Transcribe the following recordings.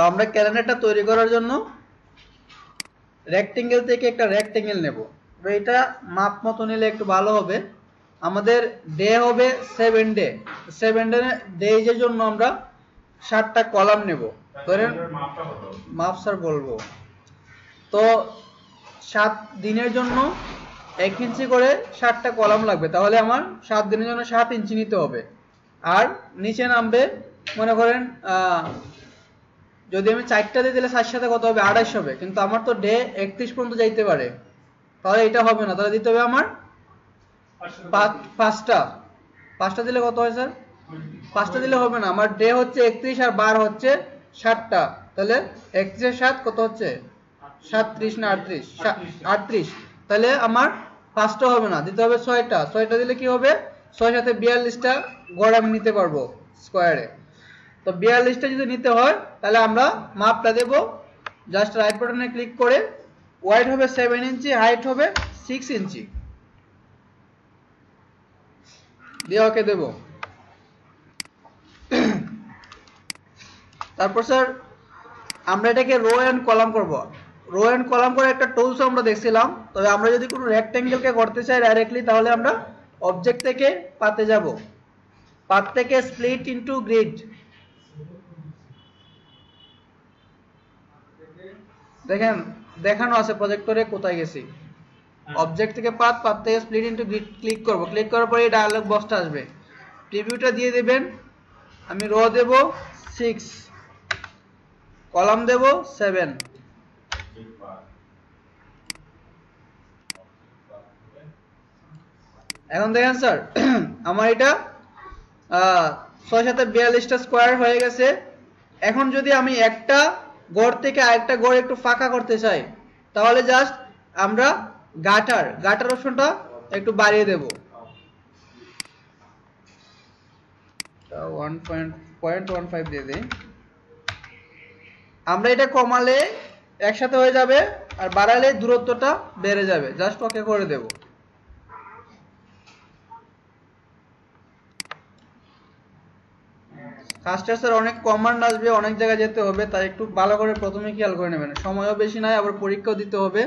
তো আমরা ক্যালেন্ডারটা তৈরি করার জন্য রেক্টেঙ্গেল থেকে একটা রেক্টেঙ্গেল নেব। এটা মাপ মতো নিলে একটু ভালো হবে। আমাদের ডে হবে সেভেন ডে সেভেন ডে ডেজের জন্য আমরা ষাটটা কলাম নেব। ধরেন মাপ স্যার বলব। তো সাত দিনের জন্য এক ইঞ্চি করে ষাটটা কলাম লাগবে। তাহলে আমার সাত দিনের জন্য সাত ইঞ্চি নিতে হবে। আর নিচে নামবে, মনে করেন যদি আমি চারটা দিয়ে দিলে সাত সাথে কত হবে? আড়াইশ হবে। কিন্তু আমার তো ডে একত্রিশ পর্যন্ত যাইতে পারে। তাহলে এটা হবে না। তাহলে দিতে হবে আমার পাঁচটা। পাঁচটা দিলে কত হয় স্যার? পাঁচটা দিলে হবে না। আমার ডে হচ্ছে একত্রিশ আর বার হচ্ছে ষাটটা। তাহলে একত্রিশ সাত কত হচ্ছে? সাতত্রিশ না আটত্রিশ? আটত্রিশ। তাহলে আমার পাঁচটা হবে না। দিতে হবে ছয়টা। ছয়টা দিলে কি হবে? ছয় সাথে বিয়াল্লিশটা গড় আমি নিতে পারব স্কোয়ারে তো বিয়াল্লিশটা যদি নিতে হয়, তাহলে আমরা মাপটা দেব। জাস্ট রাইট বাটনে ক্লিক করে ওয়াইড হবে সেভেন ইঞ্চি হাইট হবে সিক্স ইঞ্চি দিয়ে ওকে দেব। তারপর স্যার আমরা এটাকে রো অ্যান্ড কলাম করব। রো এন্ড কলাম করে একটা টুলস আমরা দেখছিলাম। তবে আমরা যদি কোনো রেক্টেঙ্গেলকে করতে চাই ডাইরেক্টলি তাহলে আমরা অবজেক্ট থেকে পাতে যাব। পাত থেকে স্প্লিট ইনটু গ্রিড দেখেন দেখানো আছে প্রজেক্টরে কোথায় গেছি। অবজেক্ট থেকে পাত পাত থেকে স্প্লিট ইনটু গ্রিড ক্লিক করব। ক্লিক করার পরে এই ডায়ালগ বক্সটা আসবে। প্রিভিউটা দিয়ে দিবেন। আমি রো দেব সিক্স কলাম দেব সেভেন এখন দেখেন স্যার আমার এটা আহ, ছয় সাথে বিয়াল্লিশটা স্কোয়ার হয়ে গেছে। এখন যদি আমি একটা গড় থেকে আরেকটা গড় একটু ফাঁকা করতে চাই, তাহলে জাস্ট আমরা গাটার গাটার অপশনটা একটু বাড়িয়ে দেব। আমরা এটা কমালে একসাথে হয়ে যাবে, আর বাড়ালে দূরত্বটা বেড়ে যাবে। জাস্ট ওকে করে দেব। কাজটা স্যার অনেক কমান্ড আসবে, অনেক জায়গায় যেতে হবে, তাই একটু ভালো করে প্রথমে খেয়াল করে নেবেন। সময়ও বেশি নাই, আবার পরীক্ষাও দিতে হবে।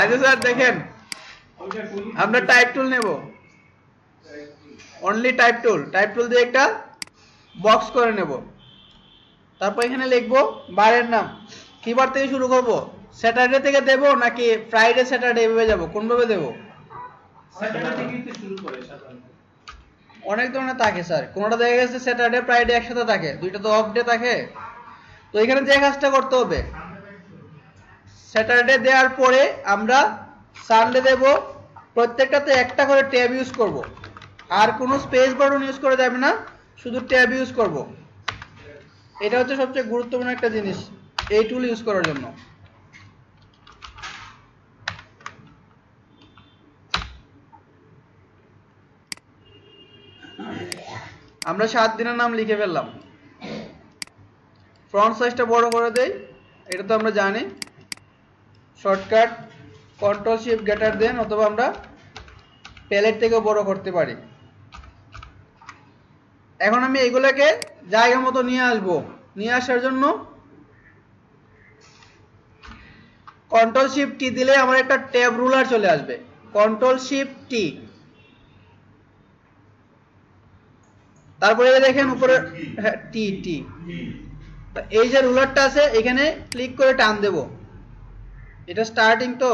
আচ্ছা স্যার, দেখেন, আমরা টাইপ টুল নেব। Only type tool type tool দিয়ে একটা বক্স করে নেব। তারপর এখানে লিখব বারের নাম। কি বার থেকে শুরু করব? স্যাটারডে থেকে দেব নাকি ফ্রাইডে স্যাটারডে এভাবে যাব? কোনভাবে দেব? অনেক ধরনের থাকে স্যার। কোনোটা দেখা গেছে স্যাটারডে ফ্রাইডে একসাথে থাকে। দুইটা তো অফ ডে থাকে। তো এখানে যে কাজটা করতে হবে স্যাটারডে দেওয়ার পরে আমরা সানডে দেব। প্রত্যেকটাতে একটা করে ট্যাব ইউজ করব। আর কোনো স্পেস বাটন ইউজ করা যাবে না শুধু ট্যাব ইউজ করব। এটা হচ্ছে সবচেয়ে গুরুত্বপূর্ণ একটা জিনিস এই টুল ইউজ করার জন্য। আমরা সাত দিনের নাম লিখে ফেললাম। ফ্রন্ট সাইজটা বড় করে দেই, এটা তো আমরা জানি। শর্টকাট কন্ট্রোল শিফট গ্রেটার দেন, অথবা আমরা প্যালেট থেকেও বড় করতে পারি। এখন আমি এগুলোকে জায়গা মতো নিয়ে আসব। নিয়ে আসার জন্য কন্ট্রোল শিফট টি দিলে আমার একটা ট্যাব রুলার চলে আসবে। কন্ট্রোল শিফট টি তারপরে দেখেন উপরে হ্যাঁ টি টি এই যে রুলারটা আছে, এখানে ক্লিক করে টান দেব। এটা স্টার্টিং তো।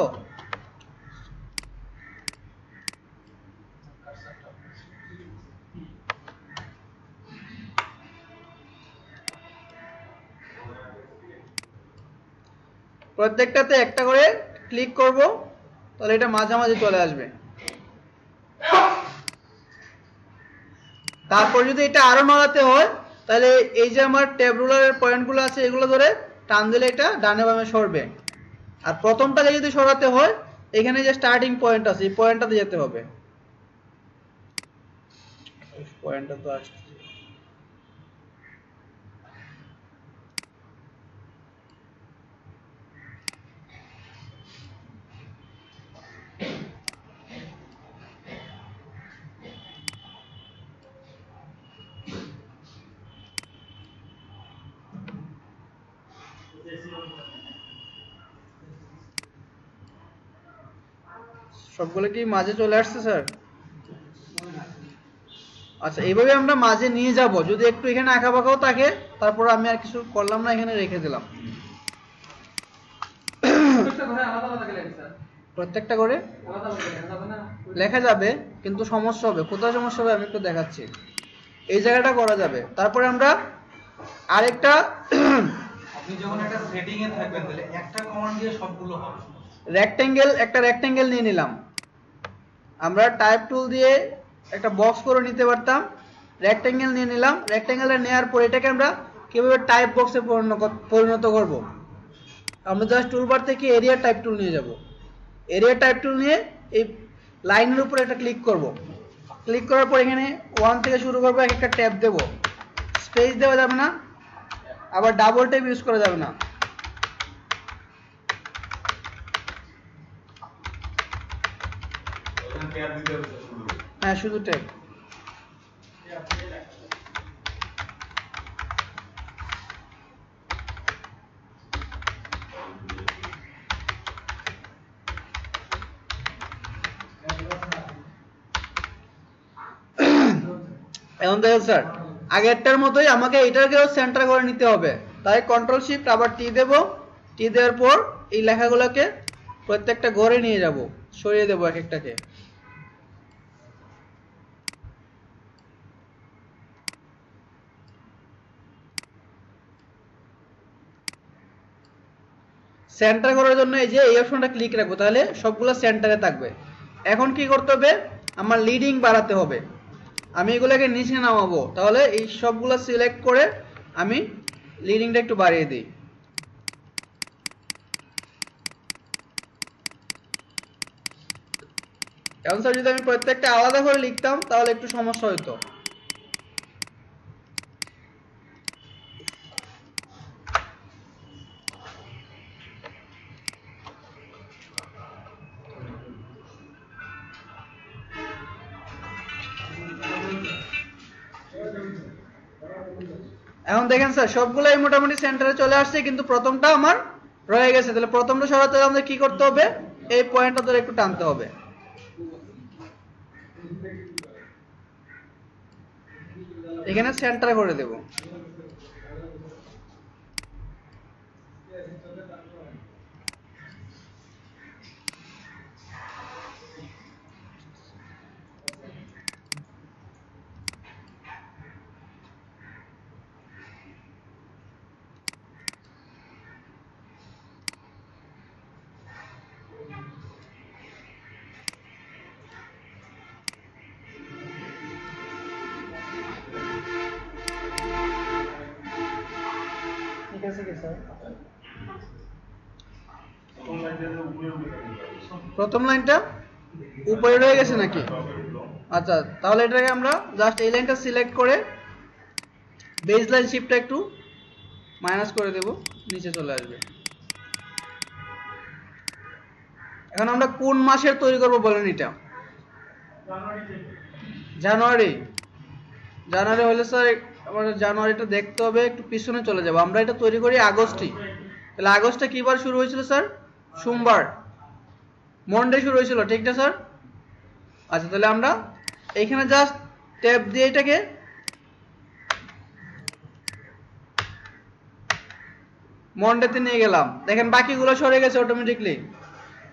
প্রত্যেকটাতে একটা করে ক্লিক করব, তাহলে এটা মাঝামাঝি চলে আসবে। তারপর যদি এটা আরও নড়াতে হয়, তাহলে এই যে আমার ট্যাব পয়েন্ট পয়েন্টগুলো আছে, এগুলো ধরে টান দিলে এটা ডানে বামে সরবে। আর প্রথমটাকে যদি সরাতে হয়, এখানে যে স্টার্টিং পয়েন্ট আছে, এই পয়েন্টটাতে যেতে হবে। পয়েন্টটা তো আসছে। সবগুলো কি মাঝে চলে আসছে স্যার? আচ্ছা এইভাবে আমরা মাঝে নিয়ে যাব। যদি একটু এখানে আঁকা বাঁকাও থাকে তারপর আমি আর কিছু করলাম না এখানে রেখে দিলাম। প্রত্যেকটা করে লেখা যাবে কিন্তু সমস্যা হবে। কোথায় সমস্যা হবে আমি একটু দেখাচ্ছি। এই জায়গাটা করা যাবে। তারপরে আমরা আরেকটা আপনি যখন একটা সেটিং এ থাকবেন তাহলে একটা কমান্ড দিয়ে সবগুলো হবে। রেক্টেঙ্গেল একটা রেক্টেঙ্গেল নিয়ে নিলাম। আমরা টাইপ টুল দিয়ে একটা বক্স করে নিতে পারতাম রেক্টেঙ্গেল নিয়ে নিলাম রেক্টেঙ্গেলটা নেওয়ার পর এটাকে আমরা কীভাবে টাইপ বক্সে পরিণত করব? আমরা জাস্ট টুলবার থেকে এরিয়া টাইপ টুল নিয়ে যাব। এরিয়া টাইপ টুল নিয়ে এই লাইনের উপর একটা ক্লিক করব। ক্লিক করার পর এখানে ওয়ান থেকে শুরু করব, এক একটা ট্যাব দেব। স্পেস দেওয়া যাবে না, আবার ডাবল ট্যাব ইউজ করা যাবে না। হ্যাঁ শুধু ট্যাব এখন দেখেন স্যার, আগেরটার মতোই আমাকে এটাকেও সেন্টার করে নিতে হবে। তাই কন্ট্রোল শিফট আবার টি দেব। টি দেওয়ার পর এই লেখাগুলোকে প্রত্যেকটা ঘরে নিয়ে যাব। সরিয়ে দেবো এক একটাকে। সেন্টার করার জন্য এই যে এই অপশনটা ক্লিক রাখব, তাহলে সবগুলো সেন্টারে থাকবে। এখন কি করতে হবে? আমার লিডিং বাড়াতে হবে। আমি এগুলোকে নিচে নামাবো। তাহলে এই সবগুলো সিলেক্ট করে আমি লিডিংটা একটু বাড়িয়ে দিই। এখন স্যার যদি আমি প্রত্যেকটা আলাদা করে লিখতাম, তাহলে একটু সমস্যা হতো দেখেন স্যার, সবগুলাই মোটামুটি সেন্টারে চলে আসছে, কিন্তু প্রথমটা আমার রয়ে গেছে। তাহলে প্রথমটা সরাতে হলে আমাদের কি করতে হবে? এই পয়েন্টটা ধরে একটু টানতে হবে। এখানে সেন্টার করে দেব। প্রথম লাইনটা উপরে রয়ে গেছে নাকি? আচ্ছা তাহলে এটাকে আমরা জাস্ট এই লাইনটা সিলেক্ট করে বেস লাইন শিপটা একটু মাইনাস করে দেব, নিচে চলে আসবে। এখন আমরা কোন মাসের তৈরি করব বলেন এটা? জানুয়ারি। জানুয়ারি হলে স্যার আমাদের জানুয়ারিটা দেখতে হবে, একটু পিছনে চলে যাব। আমরা এটা তৈরি করি আগস্টই তাহলে আগস্টে কি বার শুরু হয়েছিল, স্যার? সোমবার। মন্ডে শুরু হয়েছিল, ঠিক না, স্যার? আচ্ছা তাহলে আমরা এইখানে জাস্ট ট্যাপ দিয়ে এটাকে মন্ডেতে নিয়ে গেলাম। দেখেন, বাকিগুলো সরে গেছে অটোমেটিকলি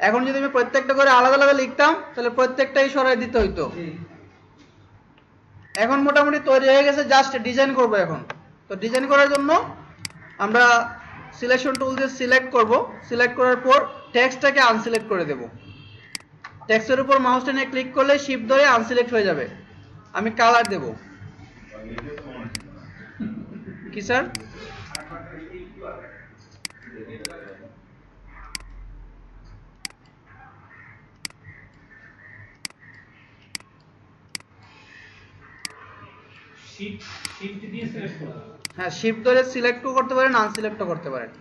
এখন যদি আমি প্রত্যেকটা করে আলাদা আলাদা লিখতাম, তাহলে প্রত্যেকটাই সরাই দিতে হইতো। এখন মোটামুটি তৈরি হয়ে গেছে জাস্ট ডিজাইন করব এখন। তো ডিজাইন করার জন্য আমরা সিলেকশন টুল দিয়ে সিলেক্ট করব। সিলেক্ট করার পর টেক্সটটাকে আনসিলেক্ট করে দেব। টেক্সটের উপর মাউসটা নিয়ে ক্লিক করলে শিফট ধরে আনসিলেক্ট হয়ে যাবে। আমি কালার দেব। কি স্যার শিফট শিফট দিয়ে সিলেক্ট করতে হবে হ্যাঁ শিফট ধরে সিলেক্টও করতে পারেন আনসিলেক্টও করতে পারেন।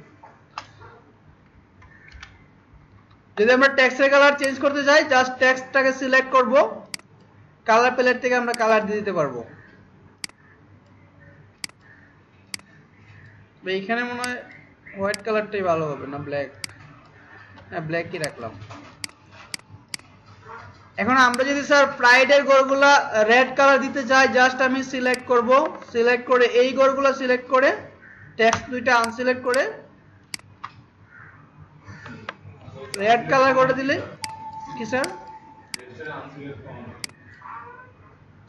যদি আমরা কালার চেঞ্জ করতে চাই জাস্ট সিলেক্ট করব। কালার প্যালেট থেকে আমরা কালার দিয়ে দিতে পারব। এইখানে মনে হয় হোয়াইট কালারটাই ভালো হবে না ব্ল্যাক হ্যাঁ ব্ল্যাকই রাখলাম। এখন আমরা যদি, স্যার প্রাইডের গড়গুলা রেড কালার দিতে চাই জাস্ট আমি সিলেক্ট করব। সিলেক্ট করে এই গড়গুলো সিলেক্ট করে টেক্সট দুইটা আনসিলেক্ট করে রেড কালার করে দিলে, কি, স্যার?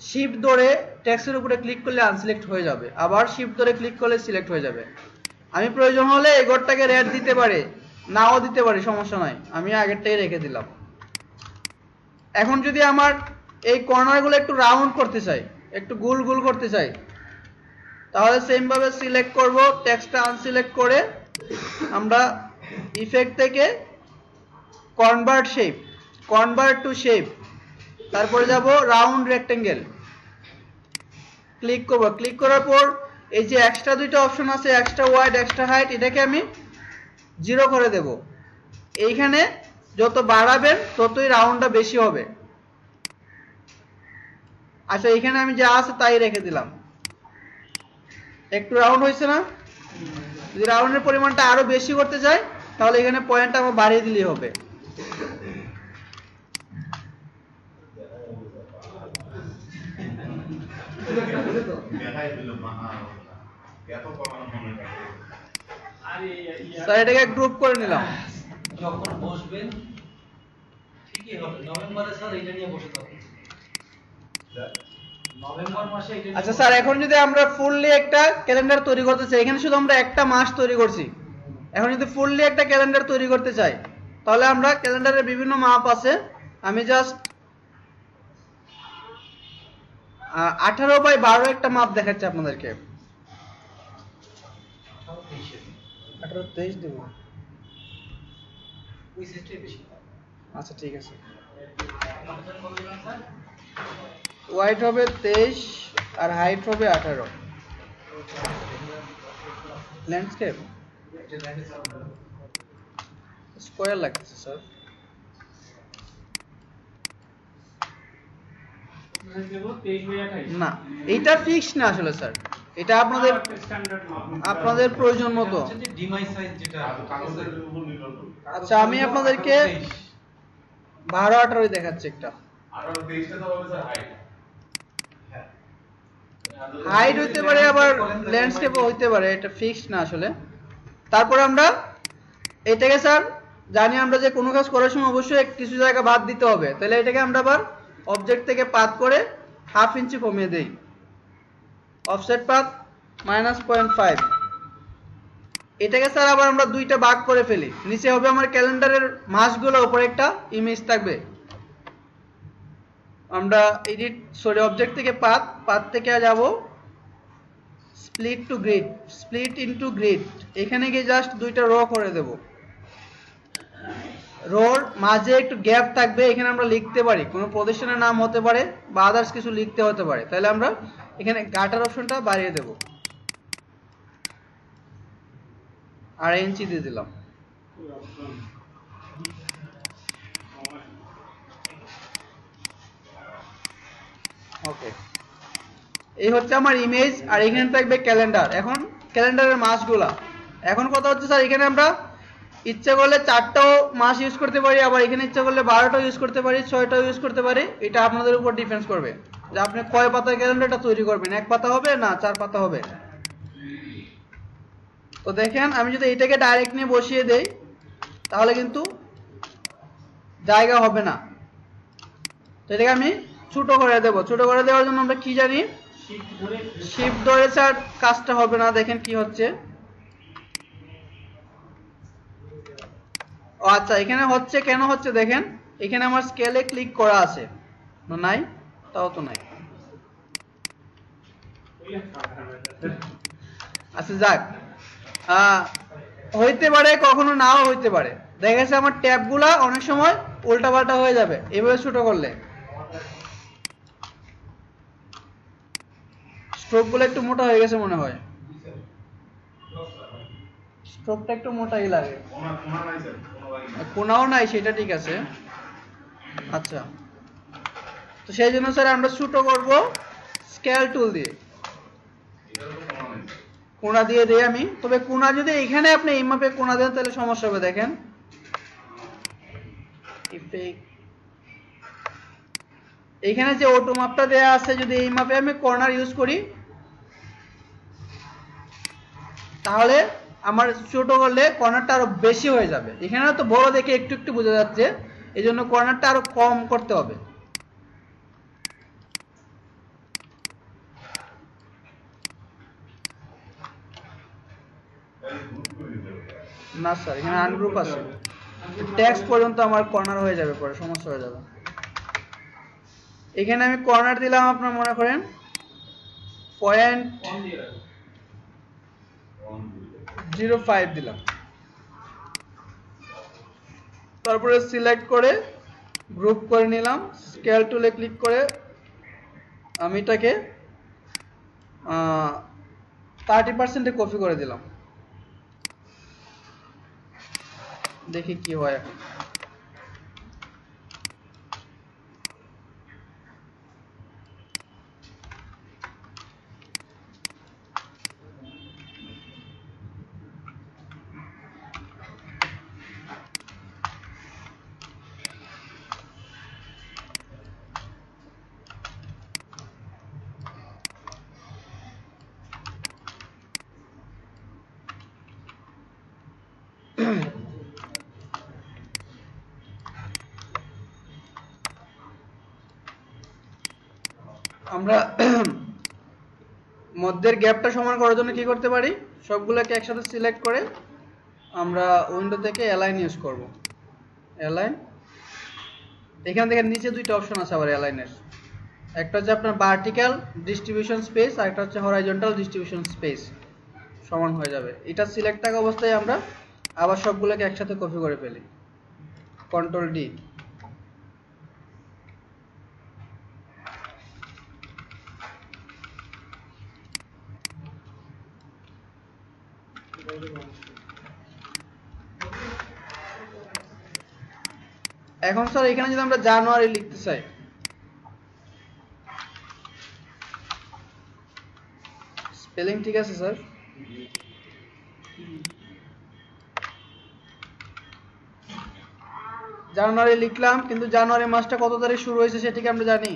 শিফট ধরে টেক্সটের উপরে ক্লিক করলে আনসিলেক্ট হয়ে যাবে। আবার শিফট ধরে ক্লিক করলে সিলেক্ট হয়ে যাবে। আমি প্রয়োজন হলে এই ঘরটাকে রেড দিতে পারি, নাও দিতে পারি, সমস্যা নাই। আমি আগেরটাই রেখে দিলাম। এখন যদি আমার এই কর্নারগুলো একটু রাউন্ড করতে চাই, একটু গোল গোল করতে চাই, তাহলে সেম ভাবে সিলেক্ট করব টেক্সটটা আনসিলেক্ট করে আমরা ইফেক্ট থেকে convert shape convert to shape তারপরে যাব রাউন্ড রেক্টেঙ্গেল ক্লিক করব ক্লিক করার পর এই যে এক্সট্রা দুইটা অপশন আছে এক্সট্রা ওয়াইড এক্সট্রা হাইট এটাকে আমি জিরো করে দেব, এইখানে যত বাড়াবেন ততই রাউন্ডটা বেশি হবে। আচ্ছা এখানে আমি যা আছে তাই রেখে দিলাম। একটু রাউন্ড হয়েছে না? যদি রাউন্ডের পরিমাণটা আরও বেশি করতে চাই তাহলে এখানে পয়েন্টটা আমার বাড়িয়ে দিলেই হবে। স্যার এটাকে গ্রুপ করে নিলাম। যখন বসবেন ঠিকই হবে। নভেম্বরে স্যার এটা নিয়ে বসে থাকবেন নভেম্বর মাসে এটা নিয়ে আচ্ছা স্যার এখন যদি আমরা ফুললি একটা ক্যালেন্ডার তৈরি করতে চাই এখানে শুধু আমরা একটা মাস তৈরি করছি। এখন যদি ফুললি একটা ক্যালেন্ডার তৈরি করতে চাই তাহলে আমরা ক্যালেন্ডারের বিভিন্ন মাপ আছে। আমি জাস্ট আঠারো বাই বারো একটা মাপ দেখাচ্ছি আপনাদেরকে। আঠারো তেইশ দেবো। ওই সিস্টেমে বেশি আচ্ছা ঠিক আছে। ওয়াইট হবে তেইশ আর হাইট হবে আঠারো। ল্যান্ডস্কেপ স্কোয়ার লাগতেছে স্যার দেবো 23 বাই 28 না এটা ফিক্স না আসলে স্যার এটা আপনাদের আপনাদের প্রয়োজন মতো। আচ্ছা আমি আপনাদেরকে বারো আঠারোই দেখাচ্ছি একটা। হাইট হ্যাঁ। হইতে পারে আবার ল্যান্ডস্কেপও হইতে পারে এটা ফিক্স না আসলে। তারপরে আমরা এটাকে স্যার জানি আমরা যে কোনো কাজ করার সময় অবশ্যই কিছু জায়গা বাদ দিতে হবে। তাহলে এটাকে আমরা আবার অবজেক্ট থেকে পাত করে হাফ ইঞ্চি কমিয়ে দেই। Offset path minus point five. এটাকে স্যার আবার আমরা দুইটা ভাগ করে ফেলি। নিচে হবে আমার ক্যালেন্ডারের মাসগুলো, উপরে একটা ইমেজ থাকবে। আমরা এডিট সরি অবজেক্ট থেকে পাত পাত থেকে যাব split to grid split into grid এখানে গিয়ে জাস্ট দুইটা র করে দেব। রোর মাঝে একটু গ্যাপ থাকবে, এখানে আমরা লিখতে পারি। কোনো প্রতিষ্ঠানের নাম হতে পারে বা আদার্স কিছু লিখতে হতে পারে। তাহলে আমরা এখানে গাটার অপশনটা বাড়িয়ে দেব। আড়াই ইঞ্চি দিয়ে দিলাম। ওকে এই হচ্ছে আমার ইমেজ আর এখানে থাকবে ক্যালেন্ডার এখন ক্যালেন্ডারের মাসগুলা। এখন কথা হচ্ছে স্যার এখানে আমরা ইচ্ছা করলে চারটাও মাস ইউজ করতে পারি আবার এখানে ইচ্ছা করলে বারোটাও ইউজ করতে পারি ছয়টাও ইউজ করতে পারি এটা আপনাদের উপর ডিফেন্স করবে। যে আপনি কয় পাতার ক্যালেন্ডারটা তৈরি করবেন এক পাতা হবে না চার পাতা হবে? তো দেখেন আমি যদি এটাকে ডাইরেক্ট নিয়ে বসিয়ে দেই তাহলে কিন্তু জায়গা হবে না। তো এটাকে আমি ছোট করে দেবো। ছোট করে দেওয়ার জন্য আমরা কি জানি? শিফট ধরে স্যার কাজটা হবে না। দেখেন কি হচ্ছে। ও আচ্ছা এখানে হচ্ছে কেন হচ্ছে দেখেন, এখানে আমার স্কেলে ক্লিক করা আছে। না, নাই? তাও তো নাই। আচ্ছা যাক। হইতে পারে, কখনো নাও হইতে পারে। দেখা গেছে আমার ট্যাবগুলা অনেক সময় উল্টাপাল্টা হয়ে যাবে, এভাবে ছোট করলে। স্ট্রোকগুলো একটু মোটা হয়ে গেছে মনে হয়। স্ট্রোকটা একটু মোটাই লাগে। কোনাও নাই, সেটা ঠিক আছে। আচ্ছা। তো সেই জন্য স্যার আমরা ছোট করব স্কেল টুল দিয়ে। কোনা দিয়ে দেই আমি। তবে কোনা যদি এখানে আপনি এই মাপে কোনা দেন, তাহলে সমস্যা হবে, দেখেন. এইখানে যে অটো মাপটা দেয়া আছে, যদি এই মাপে আমি কর্নার ইউজ করি, তাহলে আমার ছোট করলে কর্নারটা আরও বেশি হয়ে যাবে। এখানে তো বড় দেখে একটু একটু বোঝা যাচ্ছে এই জন্য কর্নারটা আরও কম করতে হবে। না স্যার, এখানে আনগ্রুপ আছে। ট্যাক্স পর্যন্ত আমার কর্নার হয়ে যাবে পরে, সমস্যা হয়ে যাবে। এখানে আমি কর্নার দিলাম আপনার মনে করেন। পয়েন্ট জিরো ফাইভ দিলাম। তারপরে সিলেক্ট করে গ্রুপ করে নিলাম। স্কেল টুলে ক্লিক করে আমি এটাকে থার্টি পার্সেন্টে কপি করে দিলাম। দেখি কি হয় এখন। মধ্যের গ্যাপটা সমান করার জন্য কি করতে পারি? সবগুলোকে একসাথে সিলেক্ট করে আমরা উইন্ডো থেকে অ্যালাইন ইউজ করব। অ্যালাইন এখান থেকে নিচে দুইটা অপশন আছে আবার অ্যালাইনের একটা হচ্ছে আপনার ভার্টিক্যাল ডিস্ট্রিবিউশন স্পেস আর একটা হচ্ছে হরাইজন্টাল ডিস্ট্রিবিউশন স্পেস সমান হয়ে যাবে। এটা সিলেক্ট থাকা অবস্থায় আমরা আবার সবগুলোকে একসাথে কপি করে ফেলি। কন্ট্রোল ডি এখন স্যার, এখানে যদি আমরা জানুয়ারি লিখতে চাই। স্পেলিং ঠিক আছে, স্যার? জানুয়ারি লিখলাম, কিন্তু জানুয়ারি মাসটা কত তারিখ শুরু হয়েছে সেটিকে আমরা জানি।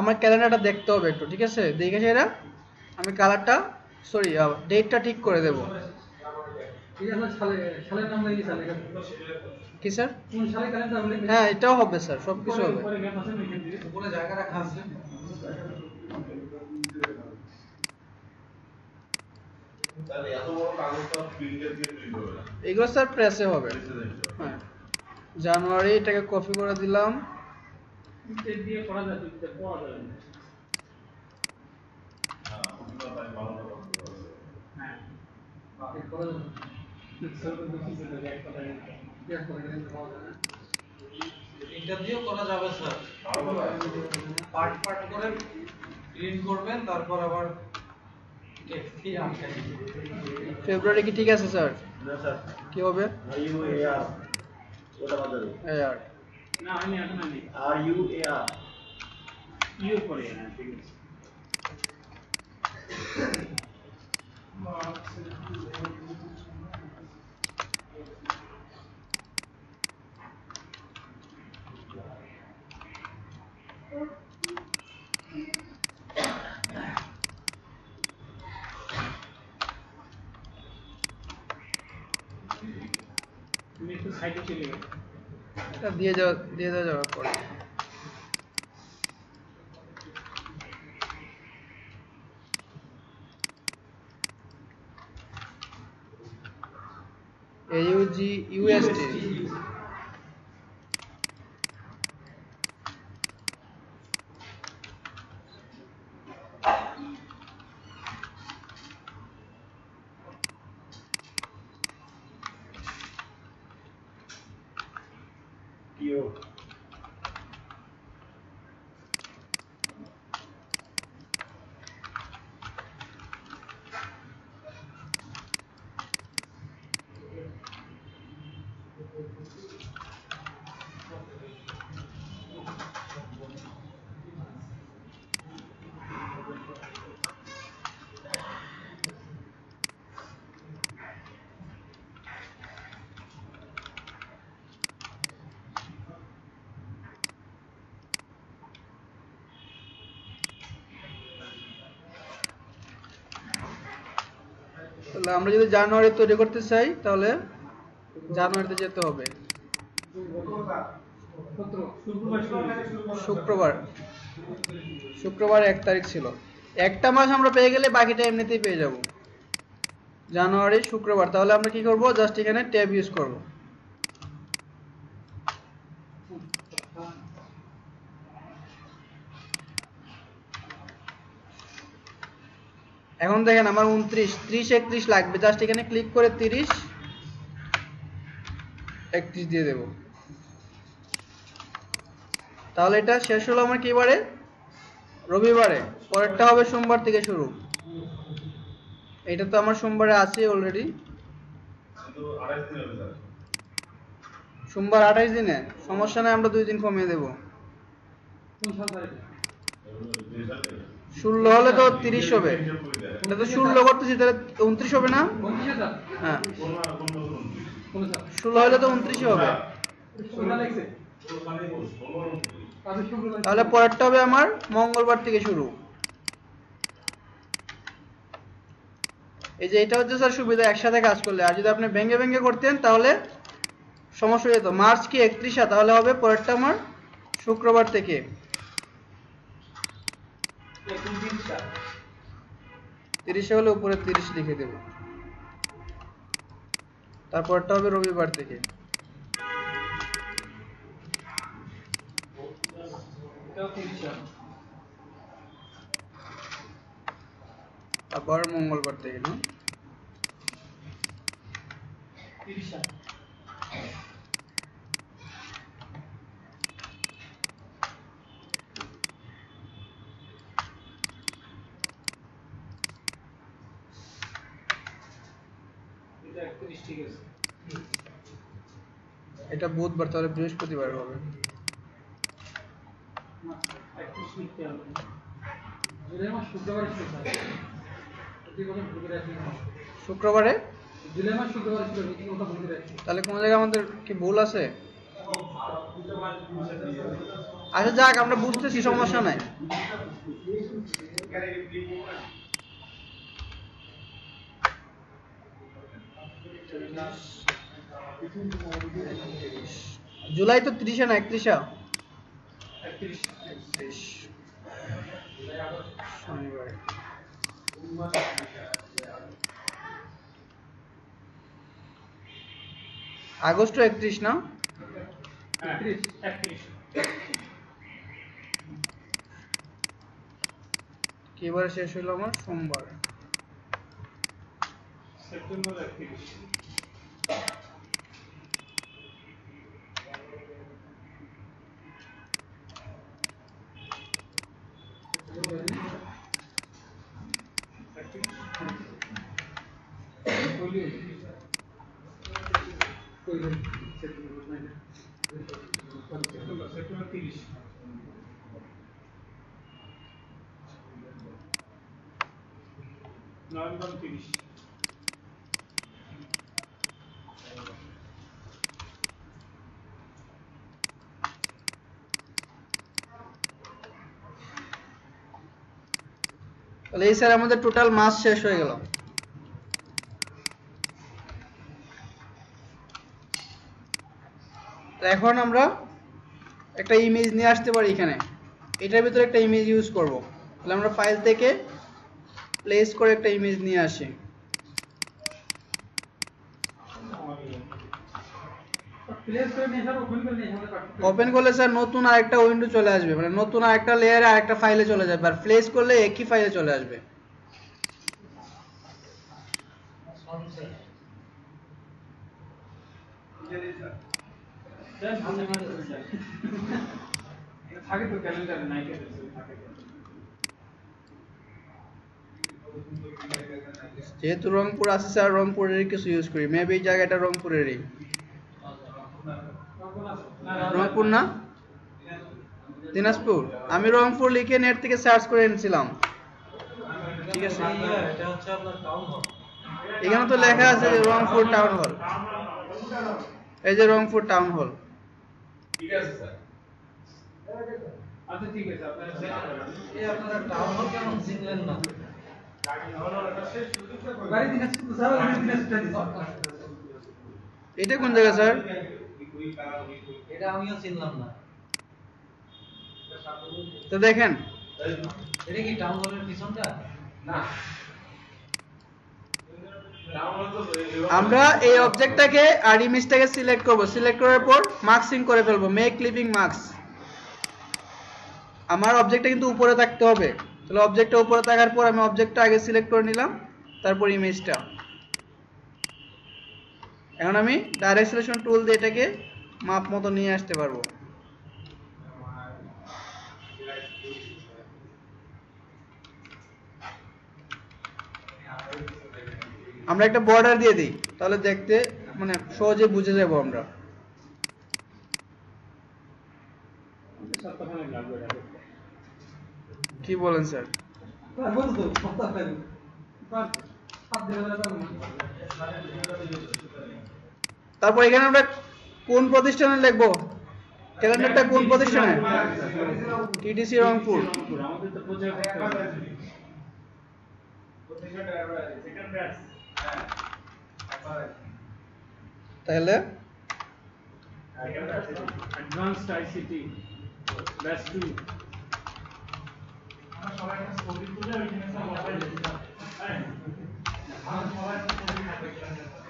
আমার ক্যালেন্ডারটা দেখতে হবে একটু, ঠিক আছে? দেখে সেটা আমি কালারটা, সরি ডেটটা ঠিক করে দেবো। ঠিক আছে কি স্যার? কোন সালে হ্যাঁ এটাও হবে স্যার সব কিছু হবে। জায়গা রাখা আছে এগুলো স্যার প্রেসে হবে। হ্যাঁ। জানুয়ারি এটাকে কপি করে দিলাম। হ্যাঁ, ওগুলো তাই ভালো ভালো করতে হবে। হ্যাঁ ঠিক করে দেবো সরকার তো কিছু দেবে এক কথা নেই। ঠিক করে ক্যালেন্ডার পাওয়া যায় না প্রিন্টার দিয়েও করা যাবে স্যার ভালো ভালো পার্ট পার্ট করে প্রিন্ট করবেন তারপর আবার টেক্সট দিয়ে আটকে ফেব্রুয়ারি কি ঠিক আছে স্যার না স্যার কি হবে? আর ইউ এ আর ওটা বাদ দেবে এই আর না আমি এখন আমি are U A are you করে হ্যাঁ ঠিক আছে। তুমি দিয়ে যাওয়া দিয়ে দেওয়া যাওয়ার পরে। AUG USD তাহলে আমরা যদি জানুয়ারি তৈরি করতে চাই, তাহলে জানুয়ারিতে যেতে হবে। শুক্রবার। শুক্রবার এক তারিখ ছিল। একটা মাস আমরা পেয়ে গেলে বাকিটা এমনিতেই পেয়ে যাব। জানুয়ারি, শুক্রবার। তাহলে আমরা কি করব? জাস্ট এখানে ট্যাব ইউজ করব। দেখেন, আমার উনত্রিশ, ত্রিশ, একত্রিশ লাগবে। জাস্ট এখানে ক্লিক করে তিরিশ, একত্রিশ দিয়ে দেব। তাহলে এটা শেষ হলো আমার কি বারে? রবিবারে। পরেরটা হবে সোমবার থেকে শুরু। এটা তো আমার সোমবারে আছে অলরেডি সোমবার আঠাইশ দিনে। সমস্যা নেই, আমরা দুই দিন কমিয়ে দেবো। ষোলো হলে তো তিরিশ হবে। এটা তো ষোলো করতেছি, তাহলে উনত্রিশ হবে না হ্যাঁ? ষোলো হলে তো হবে উনত্রিশ। শুক্রবার। তাহলে পরেরটা হবে আমার মঙ্গলবার থেকে শুরু এই যে এটা হচ্ছে স্যার সুবিধা, একসাথে কাজ করলে আর যদি আপনি ভেঙে ভেঙে করতেন, তাহলে সমস্যা হয়ে যেত মার্চ কি একত্রিশা তাহলে হবে পরেরটা আমার শুক্রবার থেকে তিরিশে হলে উপরে তিরিশ লিখে দেব। তারপরটা হবে রবিবার থেকে। আবার মঙ্গলবার থেকে না তিরিশ সাল। এটা একত্রিশ ঠিক আছে এটা বুধবার, তাহলে বৃহস্পতিবার হবে। শুক্রবার? তাহলে কোন জায়গায় আমাদের কি ভুল আছে? আচ্ছা যাক, আমরা বুঝতেছি, সমস্যা নাই। জুলাই তো ত্রিশে না একত্রিশা? আগস্ট একত্রিশ না? এবারে শেষ হলো আমার সোমবার। সেপ্টেম্বর একত্রিশ সেপ্টেম্বর তিরিশ নভেম্বর তিরিশ তাহলে এই স্যার আমাদের টোটাল মাস শেষ হয়ে গেল। এখন আমরা একটা ইমেজ নিয়ে আসতে পারি এখানে। এটার ভিতরে একটা ইমেজ ইউজ করব। তাহলে আমরা ফাইল থেকে প্লেস করে একটা ইমেজ নিয়ে আসি প্লেস করে নিয়ে স্যার ওপেন করলে স্যার নতুন আরেকটা উইন্ডো চলে আসবে। মানে নতুন আরেকটা লেয়ারে আরেকটা ফাইলে চলে যাবে। আর প্লেস করলে একই ফাইলে চলে আসবে। থাকে তো ক্যালেন্ডারে নাইটে থাকে যেহেতু রংপুর আছে স্যার রংপুরেরই কিছু ইউজ করি। মেবি এই জায়গাটা রংপুরেরই। রংপুর না? দিনাজপুর। আমি রংপুর লিখে নেট থেকে সার্চ করে এনেছিলাম। ঠিক আছে? এটা হচ্ছে আপনার টাউন হল এখানে তো লেখা আছে যে রংপুর টাউন হল এই যে রংপুর টাউন হল ঠিক আছে স্যার। আচ্ছা ঠিক আছে আপনারা এই আপনারা টাউন হল কেন চিনলেন না? দিছে এটা কোন জায়গা স্যার? এটা আমিও চিনলাম না। তো দেখেন। এটা কি টাউন হলের পিছনটা? আমরা এই অবজেক্টটাকে আর ইমেজটাকে সিলেক্ট করব। সিলেক্ট করার পর মার্কসিং করে ফেলব। মেক ক্লিপিং মার্কস আমার অবজেক্টটা কিন্তু উপরে থাকতে হবে। তাহলে অবজেক্টটা উপরে থাকার পর আমি অবজেক্টটা আগে সিলেক্ট করে নিলাম। তারপর ইমেজটা এখন আমি ডাইরেক্ট সিলেকশন টুল দিয়ে এটাকে মাপ মতো নিয়ে আসতে পারব। আমরা একটা বর্ডার দিয়ে দিই, তাহলে দেখতে মানে সহজে বুঝে যাব আমরা। কি বলেন স্যার? পারব তো সপ্তাহ লাগবে পারব সাত দিন হলে পারব না। তারপর এখানে আমরা কোন প্রতিষ্ঠানে লিখব? ক্যালেন্ডারটা কোন প্রতিষ্ঠানে? টিটিসি রংপুর। তাহলে? অ্যাডভান্সড আইসিটি ব্যাচ টু একে ফ্রন্টটা একটু বড় করে দেই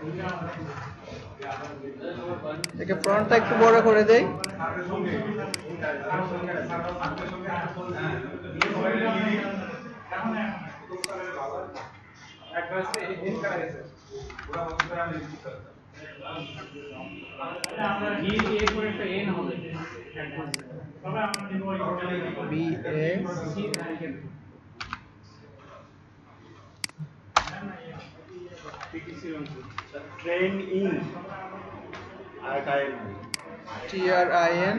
ই এর পরে একটা এন হবে B A train in T R I N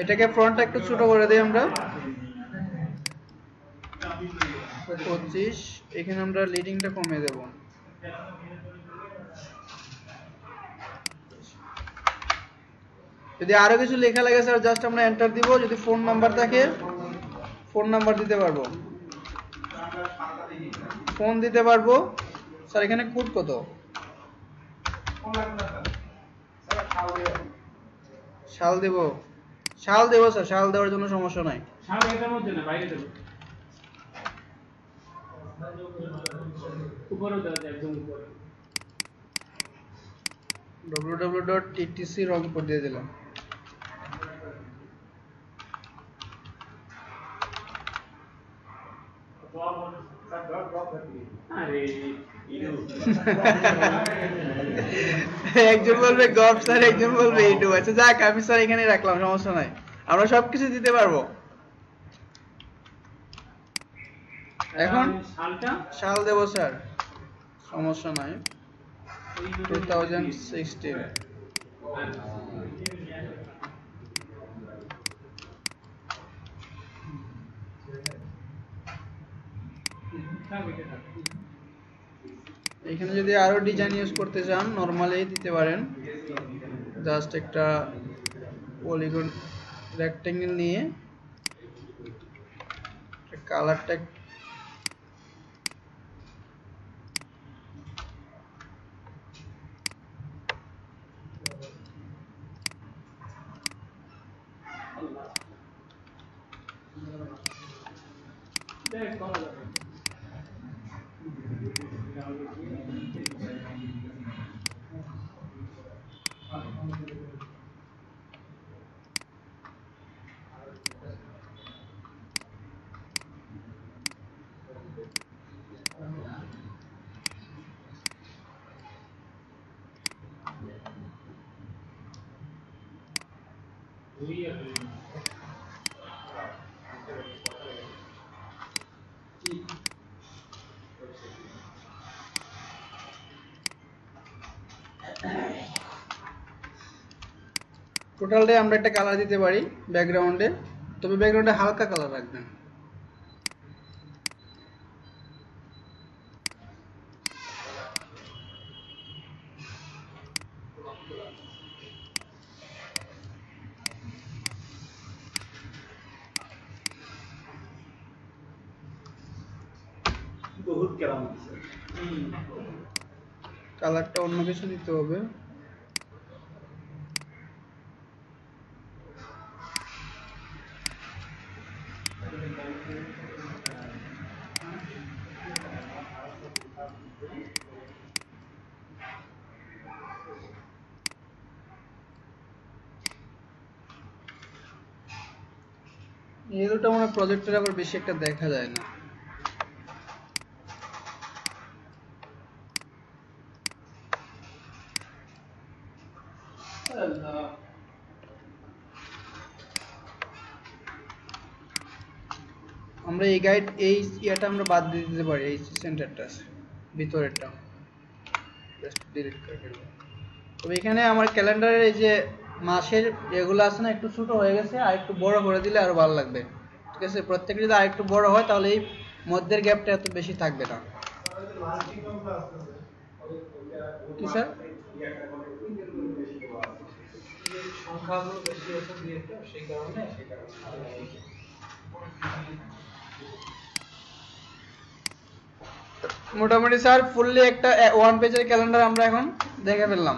এটাকে ফ্রন্টটা একটু ছোট করে দিই আমরা। পঁচিশ, এখানে আমরা লিডিংটা কমিয়ে দেব। যদি আরও কিছু লেখা লাগে স্যার জাস্ট আমরা এন্টার দিব। যদি ফোন নাম্বার থাকে ফোন নাম্বার দিতে পারব। ফোন দিতে পারব। স্যার এখানে কোড কত? শাল দেব। শাল দেব স্যার শাল দেওয়ার জন্য সমস্যা নাই। সামনে এটার মধ্যে না বাইরে দেবো। উপরেও দেওয়া যায় একদম উপরে। www.ttc রংপুর দিয়ে দিলাম। একজন বলবে গভ স্যার একজন বলবে ইউটিউব। আচ্ছা যাক আমি স্যার এখানে রাখলাম সমস্যা নাই। আমরা সবকিছু দিতে পারব। এখন সালটা শাল দেব স্যার। সমস্যা নাই। টু থাউজেন্ড সিক্সটিন এখানে যদি আরও ডিজাইন ইউজ করতে চান নর্মালি দিতে পারেন। জাস্ট একটা পলিগন রেক্টেঙ্গেল নিয়ে। কালারটা দেখ করা যাবে টোটালটাই আমরা একটা কালার দিতে পারি ব্যাকগ্রাউন্ডে তবে ব্যাকগ্রাউন্ডে হালকা কালার রাখবেন। কিছু দিতে হবে। এগুলোটা মনে প্রজেক্টের আবার বেশি একটা দেখা যায় না। এই গাইড এই ইয়াটা আমরা বাদ দিয়ে দিতে পারি, এই সেন্টারটা ভিতরেরটা। জাস্ট ডিলিট করে ফেলব। তবে এখানে আমার ক্যালেন্ডারের এই যে মাসের যেগুলো আছে না, একটু ছোট হয়ে গেছে, আর একটু বড় করে দিলে আরও ভালো লাগবে। ঠিক আছে? প্রত্যেকটা যদি আর একটু বড় হয়, তাহলে এই মধ্যের গ্যাপটা এত বেশি থাকবে না। স্যার? সংখ্যাগুলো বেশি আছে দুই একটা সেই কারণে। মোটামুটি স্যার ফুললি একটা ওয়ান পেজের ক্যালেন্ডার আমরা এখন দেখে ফেললাম।